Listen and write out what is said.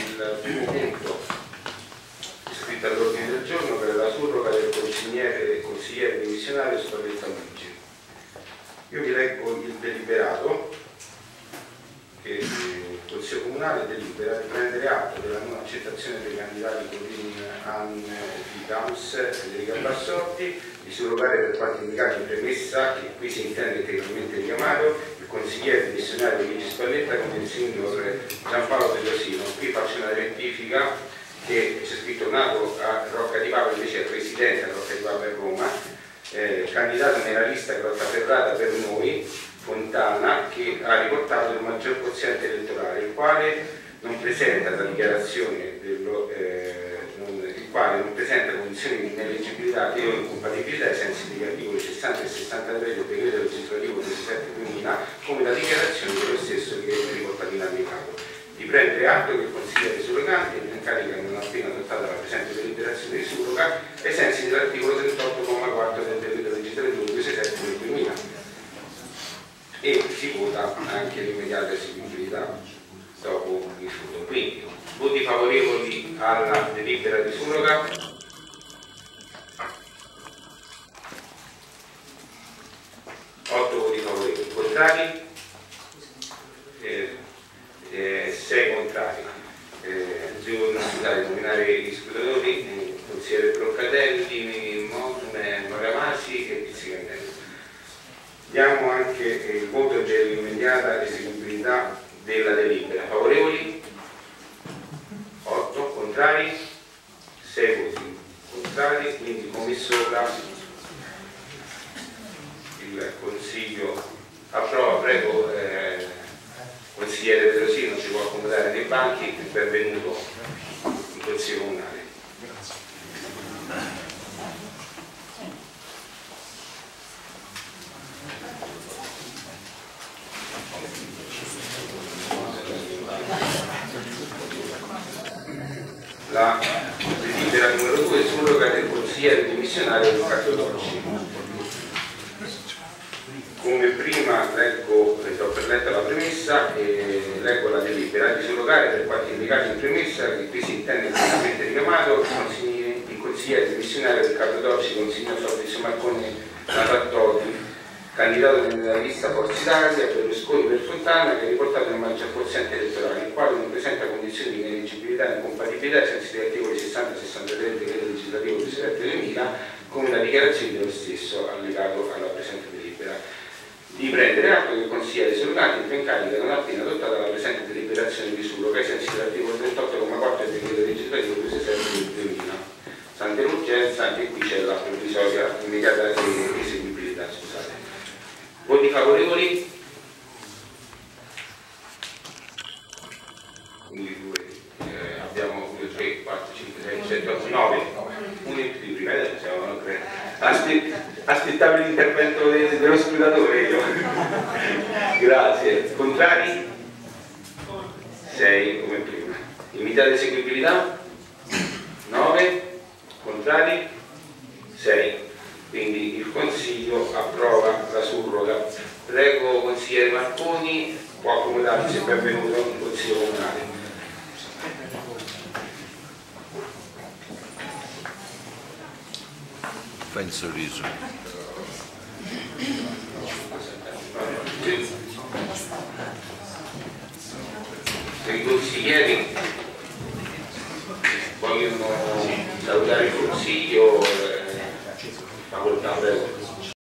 il primo punto iscritto all'ordine del giorno per la surroga del consigliere, consigliere dimissionario Spalletta Luigi. Io vi leggo il deliberato che il Consiglio Comunale delibera di prendere atto della non accettazione dei candidati Corinne Anne Vitams e Federica Bassotti di surrogare per quanto indicato in premessa che qui si intende integralmente richiamato consigliere dimissionario Luigi Spalletta con il signor Giampaolo Pelosino. Qui faccio una rettifica che c'è scritto nato a Rocca di Papa invece è residente a Rocca di Papa a Roma, eh, candidato nella lista Grottaferrata per noi, Fontana, che ha riportato il maggior quoziente elettorale, il quale non presenta la dichiarazione dello, eh, non, il quale non presenta condizioni di ineleggibilità e o incompatibilità ai sensi degli articoli 60 e 63 del decreto legislativo 17.2000 come la dichiarazione dello stesso che è riportato in allegato di prendere atto che il consigliere surrogante in carica non appena adottata la presente deliberazione di surroga ai sensi dell'articolo 38,4 del decreto legislativo 267 del 2000 e si vota anche l'immediata eseguibilità dopo il voto. Quindi voti favorevoli alla delibera di surroga? Otto voti favorevoli, contrari? Eh, eh, 6 contrari. Eh, necessitare di nominare gli scrutatori, eh, consigliere Broccatelli, Mosme, Moramasi e Pizzicanello. Diamo anche il voto di immediata eseguibilità della delibera. Favorevoli? 8 contrari? 6 voti contrari, quindi come sopra il Consiglio approva, prego eh, consigliere Pedrosino ci può accomodare nei banchi, benvenuto in Consiglio Comunale. La delibera numero 2 surroga del consigliere dimissionario Riccardo Dolci. Come prima leggo, do per letta la premessa e leggo la delibera di surrogare per quanto indicato in premessa che qui si intende completamente richiamato il consigliere dimissionario Riccardo Dolci con il signor Fabrizio Marconi Natattoti candidato nella lista Forza Italia Berlusconi per Fontana che ha riportato il maggior quoziente elettorale, il quale non presenta condizioni di ineleggibilità e incompatibilità ai sensi degli articoli 60 e 63 del decreto legislativo 17 2000 come la dichiarazione dello stesso allegato alla presente delibera. Di prendere atto che il consigliere surrogante entra in carica non appena adottata la presente deliberazione di surroga ai sensi dell'articolo 38,4 del decreto legislativo 17 2000. Santa l'urgenza e qui c'è la provvisoria immediata eseguibilità, scusate. Voti favorevoli? Quindi due, eh, abbiamo 2, 3, 4, 5, 6, 7, 8, 9, uno in più, prima adesso siamo 3. Aspe aspettavo l'intervento de dello scrutatore io. Grazie. Contrari? 6 come prima. Immediata eseguibilità? 9. Contrari? 6 quindi il Consiglio approva la surroga. Prego consigliere Marconi, può accomodarsi, è benvenuto in Consiglio Comunale. fai il sorriso i consiglieri? Vogliono salutare il consiglio facoltà eh,